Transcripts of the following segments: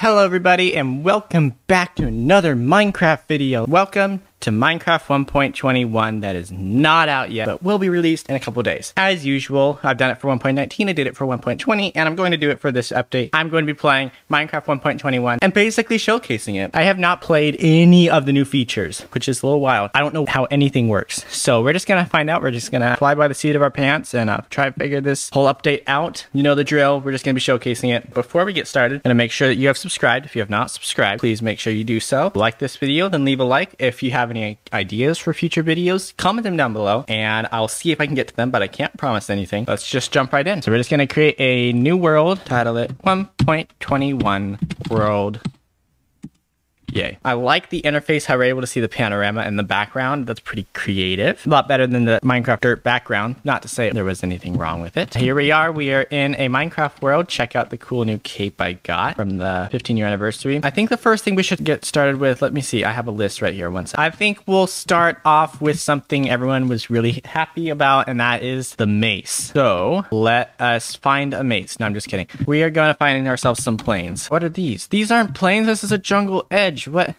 Hello everybody and welcome back to another Minecraft video. Welcome to Minecraft 1.21 that is not out yet, but will be released in a couple days. As usual, I've done it for 1.19, I did it for 1.20, and I'm going to do it for this update. I'm going to be playing Minecraft 1.21 and basically showcasing it. I have not played any of the new features, which is a little wild. I don't know how anything works. So we're just gonna find out. We're just gonna fly by the seat of our pants and uh, try to figure this whole update out. You know the drill. We're just gonna be showcasing it. Before we get started, I'm gonna make sure that you have subscribed. If you have not subscribed, please make sure you do so. Like this video, then leave a like. If you have any ideas for future videos, comment them down below and I'll see if I can get to them, but I can't promise anything. Let's just jump right in. So we're just gonna create a new world, title it 1.21 world Yay. I like the interface, how we're able to see the panorama in the background. That's pretty creative. A lot better than the Minecraft dirt background. Not to say there was anything wrong with it. Here we are. We are in a Minecraft world. Check out the cool new cape I got from the 15 year anniversary. I think the first thing we should get started with, let me see. I have a list right here. One second. I think we'll start off with something everyone was really happy about, and that is the mace. So let us find a mace. No, I'm just kidding. We are going to find ourselves some plains. What are these? These aren't plains. This is a jungle edge. What?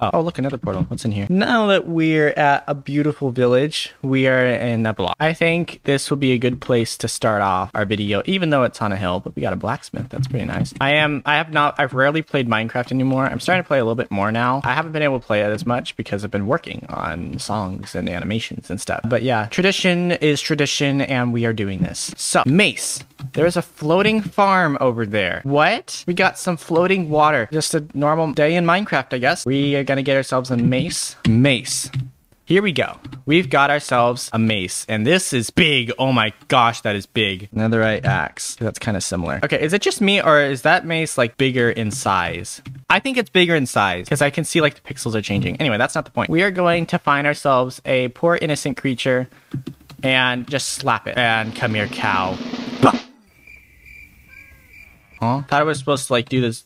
Oh, oh, look, another portal. What's in here? Now that we're at a beautiful village, we are in a block. I think this will be a good place to start off our video, even though it's on a hill, but we got a blacksmith. That's pretty nice. I am, I have not, I've rarely played Minecraft anymore. I'm starting to play a little bit more now. I haven't been able to play it as much because I've been working on songs and animations and stuff. But yeah, tradition is tradition and we are doing this. So, mace. There's a floating farm over there. What? We got some floating water. Just a normal day in Minecraft, I guess. We gonna get ourselves a mace. Mace. Here we go. We've got ourselves a mace, and this is big. Oh my gosh, that is big. Netherite axe. That's kind of similar. Okay, is it just me, or is that mace like bigger in size? I think it's bigger in size because I can see like the pixels are changing. Anyway, that's not the point. We are going to find ourselves a poor innocent creature and just slap it. And come here, cow. Huh? Thought I was supposed to like do this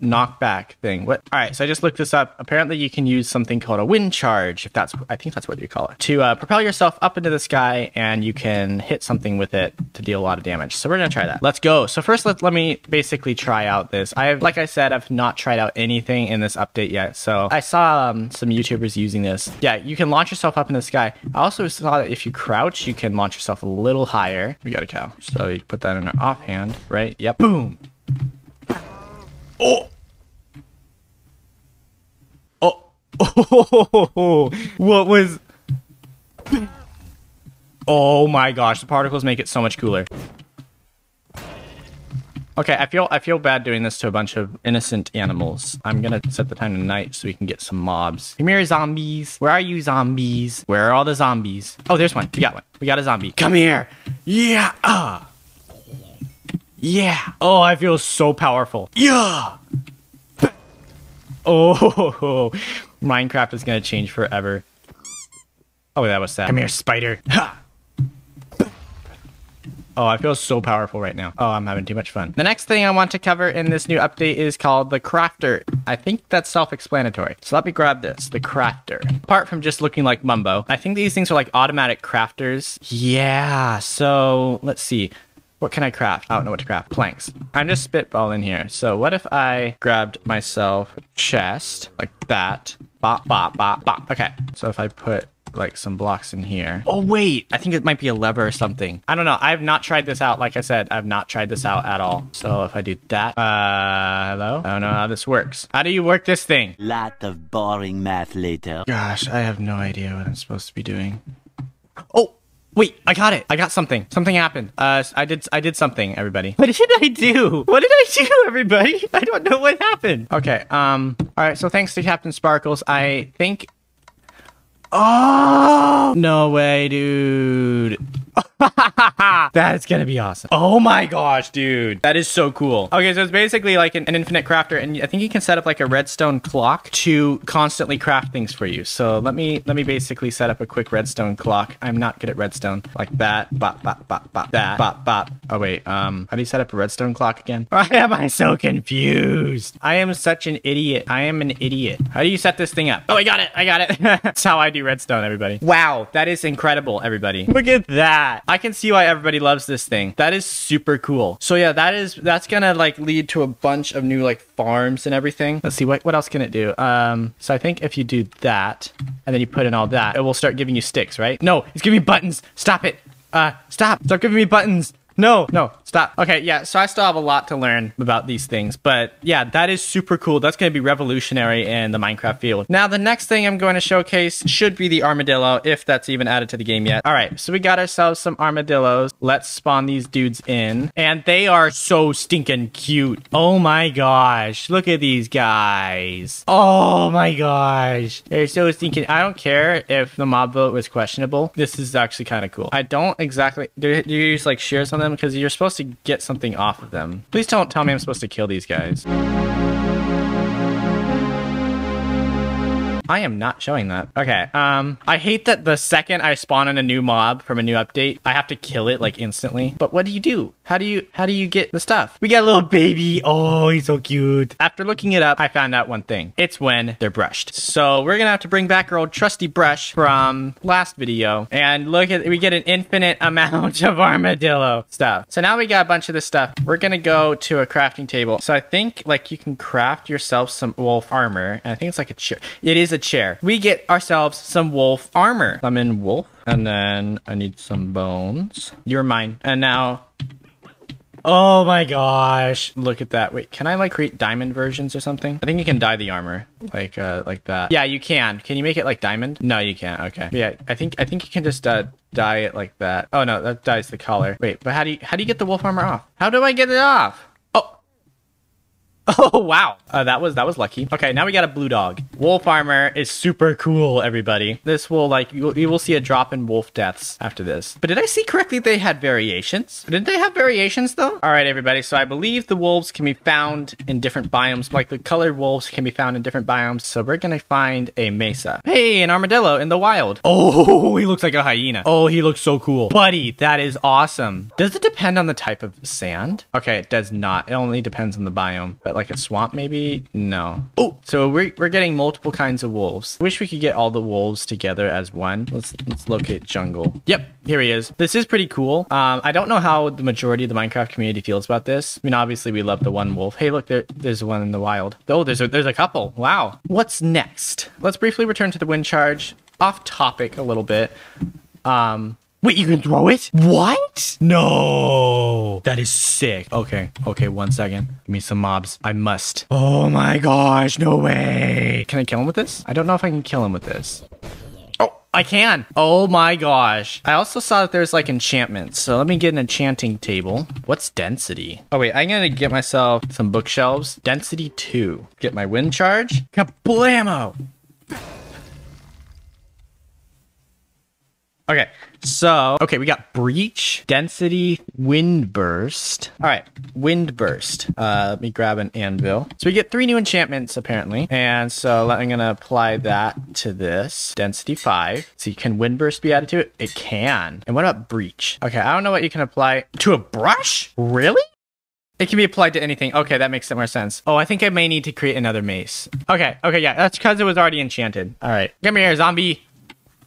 knockback thing. What? All right, so I just looked this up. Apparently, you can use something called a wind charge, if that's, I think that's what you call it, to uh, propel yourself up into the sky, and you can hit something with it to deal a lot of damage. So we're gonna try that. Let's go. So first, let let me basically try out this. I have, like I said, I've not tried out anything in this update yet. So I saw um, some YouTubers using this. Yeah, you can launch yourself up in the sky. I also saw that if you crouch, you can launch yourself a little higher. We got a cow. So you put that in our offhand, right? Yep. Boom. Oh! Oh! Oh! What was... Oh my gosh, the particles make it so much cooler. Okay, I feel I feel bad doing this to a bunch of innocent animals. I'm gonna set the time to night so we can get some mobs. Come here, zombies. Where are you, zombies? Where are all the zombies? Oh, there's one. We got one. We got a zombie. Come here. Yeah. Ah. Yeah. Oh, I feel so powerful. Yeah. Oh, Minecraft is gonna change forever. Oh, that was sad. Come here, spider. Ha! Oh, I feel so powerful right now. Oh, I'm having too much fun. The next thing I want to cover in this new update is called the crafter. I think that's self-explanatory. So let me grab this, the crafter. Apart from just looking like Mumbo, I think these things are like automatic crafters. Yeah, so let's see. What can I craft? I don't know what to craft. Planks. I'm just spitballing here. So what if I grabbed myself chest like that? Bop, bop, bop, bop. Okay. So if I put like some blocks in here. Oh wait, I think it might be a lever or something. I don't know. I have not tried this out. Like I said, I've not tried this out at all. So if I do that, uh, hello? I don't know how this works. How do you work this thing? Lot of boring math later. Gosh, I have no idea what I'm supposed to be doing. Oh, Wait, I got it. I got something. Something happened. Uh, I did. I did something. Everybody. What did I do? What did I do, everybody? I don't know what happened. Okay. Um. All right. So thanks to CaptainSparklez, I think. Oh no way, dude. That's gonna be awesome. Oh my gosh, dude. That is so cool. Okay, so it's basically like an, an, infinite crafter, and I think you can set up like a redstone clock to constantly craft things for you. So let me let me basically set up a quick redstone clock. I'm not good at redstone. Like that. Bop, bop, bop, bop, that. Bop, bop. Oh wait, um, how do you set up a redstone clock again? Why am I so confused? I am such an idiot. I am an idiot. How do you set this thing up? Oh, I got it. I got it. That's how I do redstone, everybody. Wow, that is incredible, everybody. Look at that. That. I can see why everybody loves this thing. That is super cool. So yeah, that is that's gonna like lead to a bunch of new like farms and everything. Let's see what what else can it do. Um, so I think if you do that and then you put in all that, it will start giving you sticks, right? No, it's giving me buttons. Stop it. Uh, stop. Stop giving me buttons. No, no, stop. Okay, yeah, so I still have a lot to learn about these things, but yeah, that is super cool. That's going to be revolutionary in the Minecraft field. Now, the next thing I'm going to showcase should be the armadillo, if that's even added to the game yet. All right, so we got ourselves some armadillos. Let's spawn these dudes in, and they are so stinking cute. Oh my gosh, look at these guys. Oh my gosh, they're so stinking. I don't care if the mob vote was questionable. This is actually kind of cool. I don't exactly, do, you use like shears on them? Because you're supposed to get something off of them. Please don't tell me I'm supposed to kill these guys. I am not showing that. Okay, um, I hate that the second I spawn in a new mob from a new update, I have to kill it like instantly. But what do you do? How do you, how do you get the stuff? We got a little baby. Oh, he's so cute. After looking it up, I found out one thing. It's when they're brushed. So we're gonna have to bring back our old trusty brush from last video. And look at, we get an infinite amount of armadillo stuff. So now we got a bunch of this stuff. We're gonna go to a crafting table. So I think like you can craft yourself some wolf armor. And I think it's like a. It is a chair. We get ourselves some wolf armor. I'm in wolf. And then I need some bones. You're mine. And now Oh my gosh. Look at that. Wait, can I like create diamond versions or something? I think you can dye the armor like uh like that. Yeah, you can. Can you make it like diamond? No, you can't. Okay. Yeah, I think I think you can just uh dye it like that. Oh no, that dyes the color. Wait, but how do you how do you get the wolf armor off? How do I get it off? Oh wow, uh, that was that was lucky. Okay, now we got a blue dog. Wolf armor is super cool, everybody. This will like you, you will see a drop in wolf deaths after this. But did I see correctly? They had variations. Did they have variations though? All right, everybody. So I believe the wolves can be found in different biomes. Like the colored wolves can be found in different biomes. So we're gonna find a mesa. Hey, an armadillo in the wild. Oh, he looks like a hyena. Oh, he looks so cool, buddy. That is awesome. Does it depend on the type of sand? Okay, it does not. It only depends on the biome. But like a swamp maybe? No. Oh, so we're, we're getting multiple kinds of wolves. Wish we could get all the wolves together as one. Let's let's locate jungle. Yep, here he is. This is pretty cool. Um, I don't know how the majority of the Minecraft community feels about this. I mean, obviously we love the one wolf. Hey, look, there, there's one in the wild. Oh, there's a, there's a couple. Wow. What's next? Let's briefly return to the wind charge. Off topic a little bit. Um, Wait, you can throw it? What? No. That is sick. Okay. Okay, one second. Give me some mobs. I must. Oh my gosh, no way. Can I kill him with this? I don't know if I can kill him with this. Oh, I can. Oh my gosh. I also saw that there's like enchantments. So let me get an enchanting table. What's density? Oh wait, I'm gonna get myself some bookshelves. Density two. Get my wind charge. Kablamo! Okay, so, okay, we got breach, density, wind burst. All right, wind burst. Uh, let me grab an anvil. So we get three new enchantments apparently. And so I'm gonna apply that to this. Density five. So can wind burst be added to it? It can. And what about breach? Okay, I don't know what you can apply to a brush. Really? It can be applied to anything. Okay, that makes more sense. Oh, I think I may need to create another mace. Okay, okay, yeah, that's because it was already enchanted. All right, come here, zombie.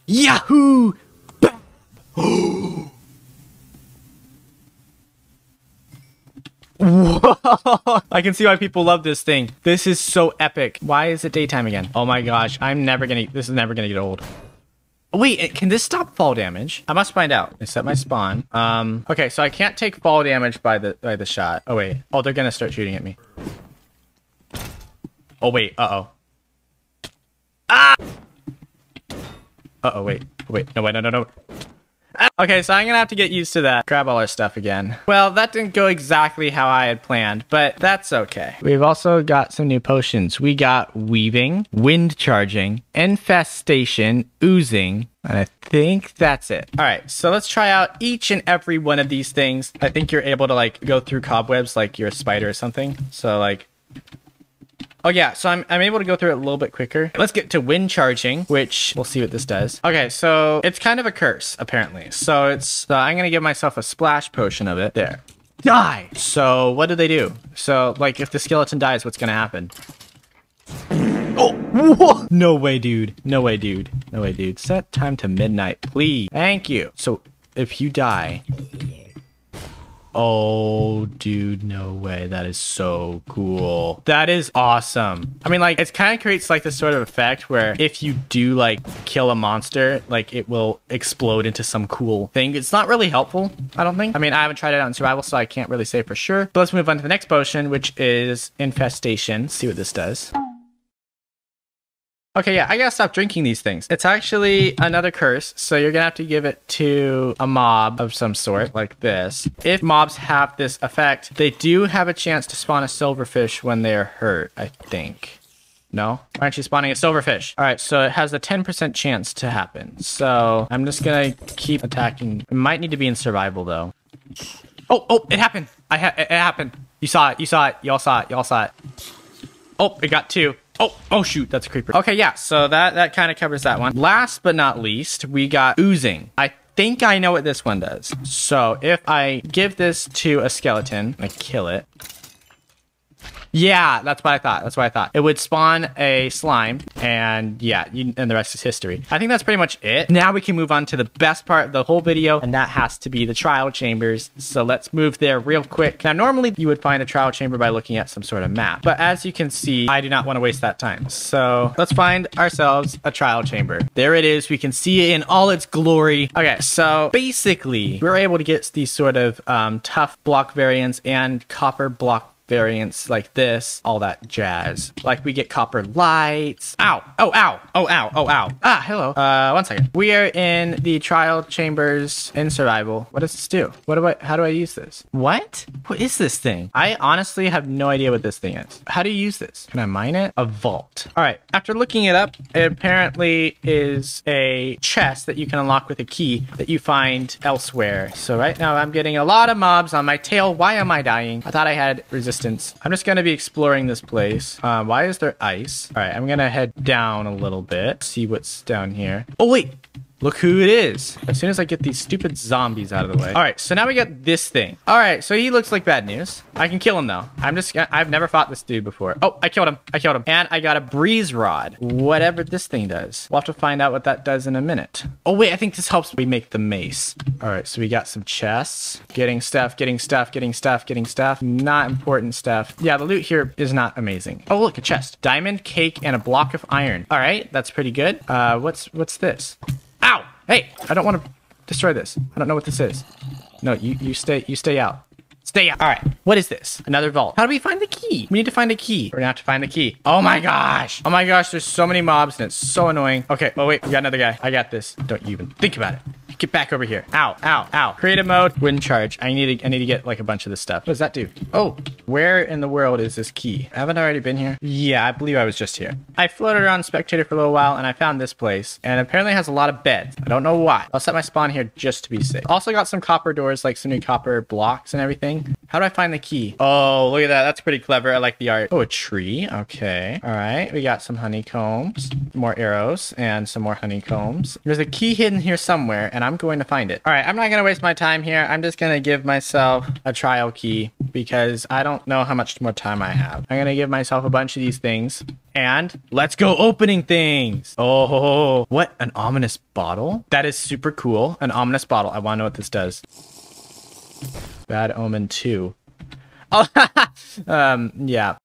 Yahoo! I can see why people love this thing. This is so epic. Why is it daytime again? Oh my gosh, I'm never gonna, this is never gonna get old. Wait, can this stop fall damage? I must find out. I set my spawn. Um, okay, so I can't take fall damage by the by the shot. Oh wait. Oh, they're gonna start shooting at me. Oh wait. Uh oh. Ah. Uh oh. Wait. Wait. No. Wait. No. No. No. Okay, so I'm gonna have to get used to that. Grab all our stuff again. Well, that didn't go exactly how I had planned, but that's okay. We've also got some new potions. We got weaving, wind charging, infestation, oozing, and I think that's it. All right, so let's try out each and every one of these things. I think you're able to like go through cobwebs like you're a spider or something. So like Oh yeah, so I'm, I'm able to go through it a little bit quicker. Let's get to wind charging, which we'll see what this does. Okay, so it's kind of a curse, apparently. So it's, so I'm gonna give myself a splash potion of it. There. Die! So what do they do? So like if the skeleton dies, what's gonna happen? Oh, whoa. no way, dude. No way, dude. No way, dude. Set time to midnight, please. Thank you. So if you die, Oh, dude, no way. That is so cool. That is awesome. I mean, like, it kind of creates like this sort of effect where if you do like kill a monster, like it will explode into some cool thing. It's not really helpful, I don't think. I mean, I haven't tried it out in survival, so I can't really say for sure. But let's move on to the next potion, which is infestation. See what this does. Okay, yeah, I gotta stop drinking these things. It's actually another curse, so you're gonna have to give it to a mob of some sort, like this. If mobs have this effect, they do have a chance to spawn a silverfish when they're hurt, I think. No? Why aren't you spawning a silverfish? All right, so it has a 10% chance to happen. So I'm just gonna keep attacking. It might need to be in survival though. Oh, oh, it happened. I ha it happened. You saw it. You saw it. Y'all saw it. Y'all saw it. Oh, it got two. Oh, oh shoot, that's a creeper. Okay, yeah, so that, that kind of covers that one. Last but not least, we got oozing. I think I know what this one does. So if I give this to a skeleton, I kill it, yeah, that's what I thought. That's what I thought. It would spawn a slime, and yeah, you, and the rest is history. I think that's pretty much it. Now we can move on to the best part of the whole video, and that has to be the trial chambers. So let's move there real quick. Now, normally you would find a trial chamber by looking at some sort of map, but as you can see, I do not want to waste that time. So let's find ourselves a trial chamber. There it is. We can see it in all its glory. Okay, so basically, we're able to get these sort of um, tuff block variants and copper block variants like this, all that jazz. Like we get copper lights. Ow! Oh, ow! Oh, ow! Oh, ow! Ah, hello. Uh, one second. We are in the trial chambers in survival. What does this do? What do I, how do I use this? What? What is this thing? I honestly have no idea what this thing is. How do you use this? Can I mine it? A vault. All right. After looking it up, it apparently is a chest that you can unlock with a key that you find elsewhere. So right now I'm getting a lot of mobs on my tail. Why am I dying? I thought I had resistance distance. I'm just going to be exploring this place. Uh, why is there ice? All right, I'm going to head down a little bit, see what's down here. Oh, wait. Look who it is. As soon as I get these stupid zombies out of the way. All right, so now we got this thing. All right, so he looks like bad news. I can kill him though. I'm just, I've never fought this dude before. Oh, I killed him. I killed him. And I got a breeze rod. Whatever this thing does. We'll have to find out what that does in a minute. Oh wait, I think this helps we make the mace. All right, so we got some chests. Getting stuff, getting stuff, getting stuff, getting stuff. Not important stuff. Yeah, the loot here is not amazing. Oh, look, a chest. Diamond, cake, and a block of iron. All right, that's pretty good. Uh, what's, what's this? Hey, I don't want to destroy this. I don't know what this is. No, you, you stay, you stay out. Stay out. All right. What is this? Another vault. How do we find the key? We need to find a key. We're gonna have to find the key. Oh my gosh. Oh my gosh. There's so many mobs and it's so annoying. Okay. Oh wait. We got another guy. I got this. Don't even think about it. Get back over here. Ow, ow, ow. Creative mode, wind charge. I need to I need to get like a bunch of this stuff. What does that do? Oh, where in the world is this key? Haven't I already been here? Yeah, I believe I was just here. I floated around spectator for a little while and I found this place and apparently has a lot of beds. I don't know why. I'll set my spawn here just to be safe. Also got some copper doors, like some new copper blocks and everything. How do I find the key? Oh, look at that. That's pretty clever. I like the art. Oh, a tree. Okay. All right. We got some honeycombs, more arrows, and some more honeycombs. There's a key hidden here somewhere, and I'm going to find it. All right. I'm not going to waste my time here. I'm just going to give myself a trial key because I don't know how much more time I have. I'm going to give myself a bunch of these things. And let's go opening things. Oh, what an ominous bottle. That is super cool. An ominous bottle. I want to know what this does. Bad Omen 2. Oh, um, yeah.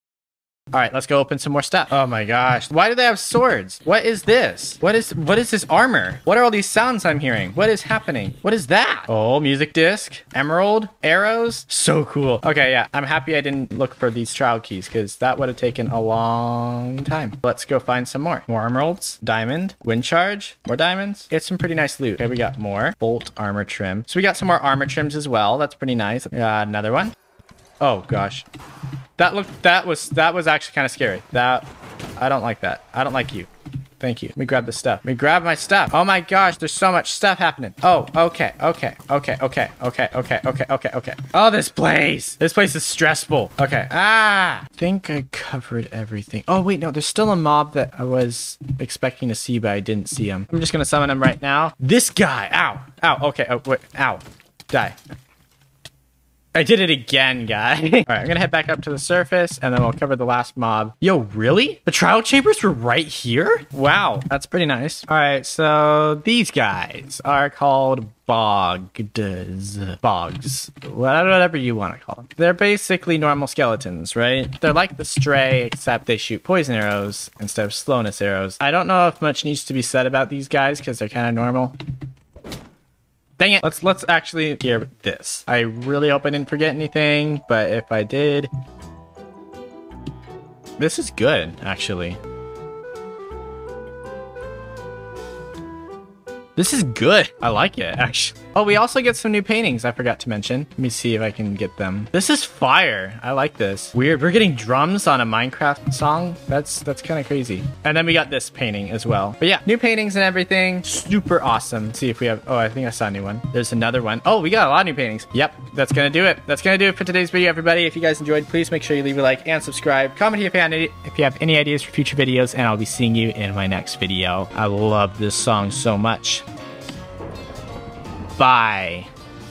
All right, let's go open some more stuff. Oh my gosh. Why do they have swords? What is this? What is what is this armor? What are all these sounds I'm hearing? What is happening? What is that? Oh, music disc, emerald, arrows. So cool. Okay, yeah. I'm happy I didn't look for these trial keys because that would have taken a long time. Let's go find some more. More emeralds, diamond, wind charge, more diamonds. It's some pretty nice loot. Okay, we got more bolt armor trim. So we got some more armor trims as well. That's pretty nice. Uh, another one. Oh gosh. That looked, that was, that was actually kind of scary. That, I don't like that. I don't like you. Thank you. Let me grab the stuff. Let me grab my stuff. Oh my gosh, there's so much stuff happening. Oh, okay, okay, okay, okay, okay, okay, okay, okay, okay. Oh, this place. This place is stressful. Okay. Ah. I think I covered everything. Oh, wait, no, there's still a mob that I was expecting to see, but I didn't see him. I'm just gonna summon him right now. This guy. Ow. Ow. Okay. Oh, wait. Ow. Die. I did it again, guy. All right, I'm gonna head back up to the surface and then we'll cover the last mob. Yo, really? The trial chambers were right here? Wow, that's pretty nice. All right, so these guys are called bogs. Bogs. Whatever you want to call them. They're basically normal skeletons, right? They're like the stray, except they shoot poison arrows instead of slowness arrows. I don't know if much needs to be said about these guys because they're kind of normal. Dang it. Let's let's actually hear this. I really hope I didn't forget anything, but if I did, this is good, actually. This is good. I like it, actually. Oh, we also get some new paintings I forgot to mention. Let me see if I can get them. This is fire. I like this. Weird. We're getting drums on a Minecraft song. That's that's kind of crazy. And then we got this painting as well. But yeah, new paintings and everything. Super awesome. Let's see if we have... Oh, I think I saw a new one. There's another one. Oh, we got a lot of new paintings. Yep, that's gonna do it. That's gonna do it for today's video, everybody. If you guys enjoyed, please make sure you leave a like and subscribe. Comment if you, if you have any ideas for future videos, and I'll be seeing you in my next video. I love this song so much. Bye.